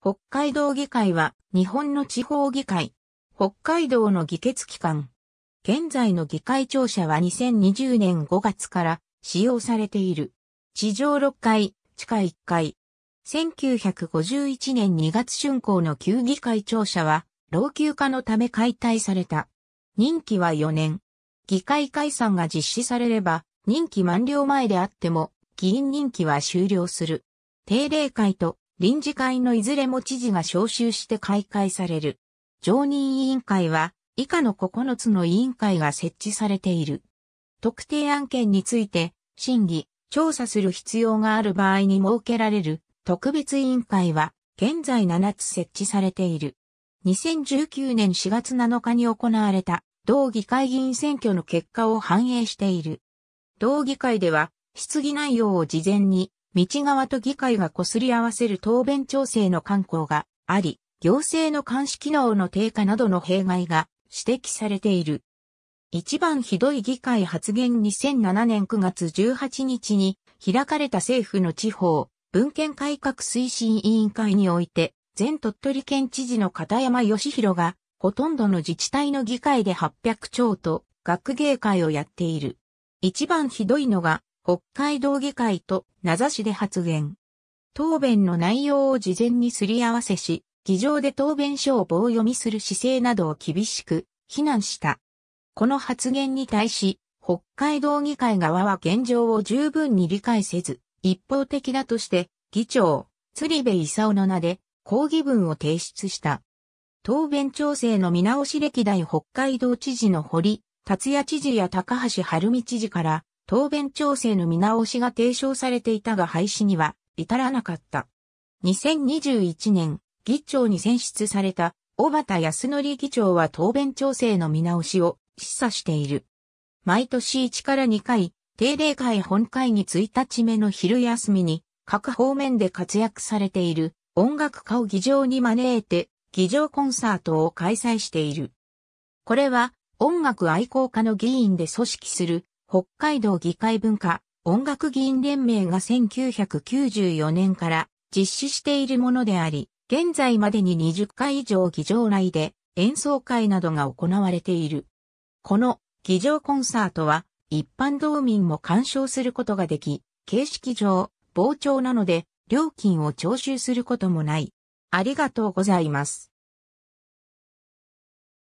北海道議会は日本の地方議会、北海道の議決機関。現在の議会庁舎は2020年5月から使用されている。地上6階、地下1階。1951年2月竣工の旧議会庁舎は老朽化のため解体された。任期は4年。議会解散が実施されれば任期満了前であっても議員任期は終了する。定例会と臨時会のいずれも知事が招集して開会される。常任委員会は以下の9つの委員会が設置されている。特定案件について審議、調査する必要がある場合に設けられる特別委員会は現在7つ設置されている。2019年4月7日に行われた同議会議員選挙の結果を反映している。同議会では質疑内容を事前に道側と議会が擦り合わせる答弁調整の慣行があり、行政の監視機能の低下などの弊害が指摘されている。一番ひどい議会発言2007年9月18日に開かれた政府の地方文献改革推進委員会において、前鳥取県知事の片山義弘が、ほとんどの自治体の議会で800兆と学芸会をやっている。一番ひどいのが、北海道議会と名指しで発言。答弁の内容を事前にすり合わせし、議場で答弁書を棒読みする姿勢などを厳しく非難した。この発言に対し、北海道議会側は現状を十分に理解せず、一方的だとして、議長、釣部勲の名で抗議文を提出した。答弁調整の見直し歴代北海道知事の堀、達也知事や高橋晴美知事から答弁調整の見直しが提唱されていたが廃止には至らなかった。2021年、議長に選出された小畑康則議長は答弁調整の見直しを示唆している。毎年1から2回、定例会本会議1日目の昼休みに各方面で活躍されている音楽家を議場に招いて議場コンサートを開催している。これは音楽愛好家の議員で組織する北海道議会文化音楽議員連盟が1994年から実施しているものであり、現在までに20回以上議場内で演奏会などが行われている。この議場コンサートは一般道民も鑑賞することができ、形式上、傍聴なので料金を徴収することもない。ありがとうございます。